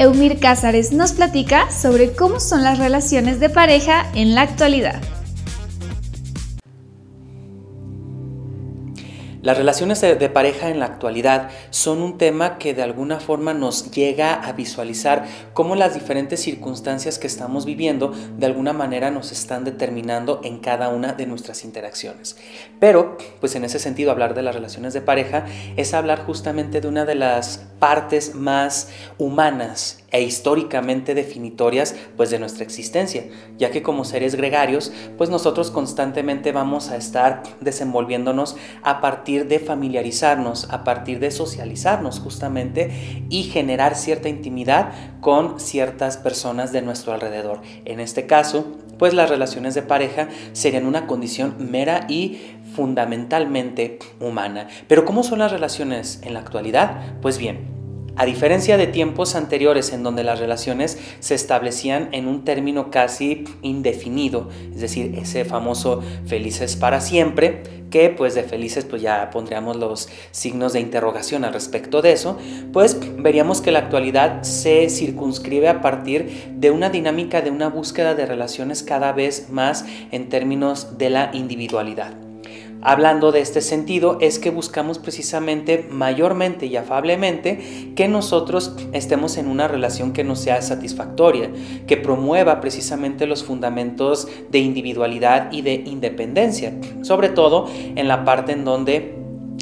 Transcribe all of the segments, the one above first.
Eumir Cázares nos platica sobre cómo son las relaciones de pareja en la actualidad. Las relaciones de, pareja en la actualidad son un tema que de alguna forma nos llega a visualizar cómo las diferentes circunstancias que estamos viviendo de alguna manera nos están determinando en cada una de nuestras interacciones. Pero, pues en ese sentido, hablar de las relaciones de pareja es hablar justamente de una de las partes más humanas e históricamente definitorias pues de nuestra existencia, ya que como seres gregarios pues nosotros constantemente vamos a estar desenvolviéndonos a partir de familiarizarnos, a partir de socializarnos justamente y generar cierta intimidad con ciertas personas de nuestro alrededor. En este caso, pues las relaciones de pareja serían una condición mera y fundamentalmente humana. Pero ¿cómo son las relaciones en la actualidad? Pues bien, a diferencia de tiempos anteriores en donde las relaciones se establecían en un término casi indefinido, es decir, ese famoso felices para siempre, que pues de felices pues ya pondríamos los signos de interrogación al respecto de eso, pues veríamos que la actualidad se circunscribe a partir de una dinámica de una búsqueda de relaciones cada vez más en términos de la individualidad. Hablando de este sentido, es que buscamos precisamente mayormente y afablemente que nosotros estemos en una relación que nos sea satisfactoria, que promueva precisamente los fundamentos de individualidad y de independencia, sobre todo en la parte en donde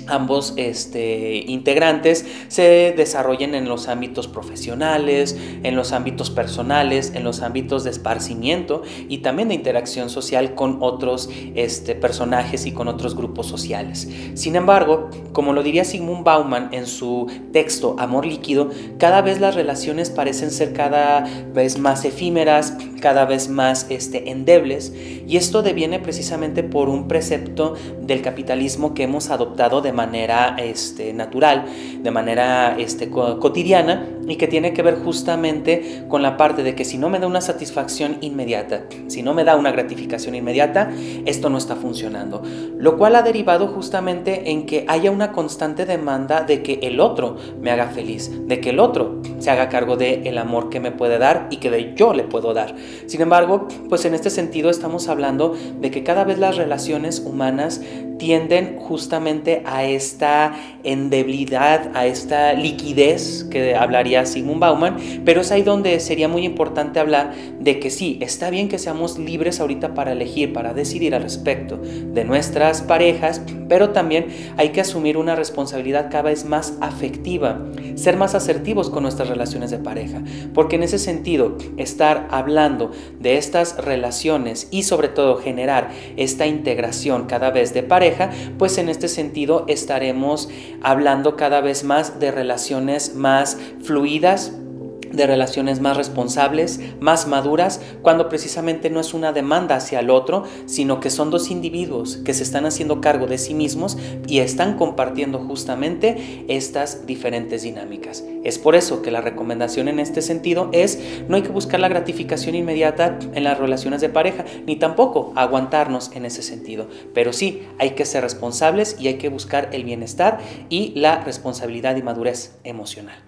ambos este, integrantes se desarrollen en los ámbitos profesionales, en los ámbitos personales, en los ámbitos de esparcimiento y también de interacción social con otros este, personajes y con otros grupos sociales. Sin embargo, como lo diría Sigmund Bauman en su texto Amor líquido, cada vez las relaciones parecen ser cada vez más efímeras, cada vez más este, endebles y esto deviene precisamente por un precepto del capitalismo que hemos adoptado de manera este, natural, de manera este, cotidiana y que tiene que ver justamente con la parte de que si no me da una satisfacción inmediata, si no me da una gratificación inmediata, esto no está funcionando. Lo cual ha derivado justamente en que haya una constante demanda de que el otro me haga feliz, de que el otro se haga cargo del el amor que me puede dar y que de yo le puedo dar. Sin embargo, pues en este sentido estamos hablando de que cada vez las relaciones humanas tienden justamente a esta endebilidad, a esta liquidez que hablaría Sigmund Bauman, pero es ahí donde sería muy importante hablar de que sí, está bien que seamos libres ahorita para elegir, para decidir al respecto de nuestras parejas, pero también hay que asumir una responsabilidad cada vez más afectiva, ser más asertivos con nuestras relaciones de pareja, porque en ese sentido, estar hablando de estas relaciones y sobre todo generar esta integración cada vez de pareja, pues en este sentido estaremos hablando cada vez más de relaciones más fluidas, de relaciones más responsables, más maduras, cuando precisamente no es una demanda hacia el otro, sino que son dos individuos que se están haciendo cargo de sí mismos y están compartiendo justamente estas diferentes dinámicas. Es por eso que la recomendación en este sentido es no hay que buscar la gratificación inmediata en las relaciones de pareja, ni tampoco aguantarnos en ese sentido, pero sí hay que ser responsables y hay que buscar el bienestar y la responsabilidad y madurez emocional.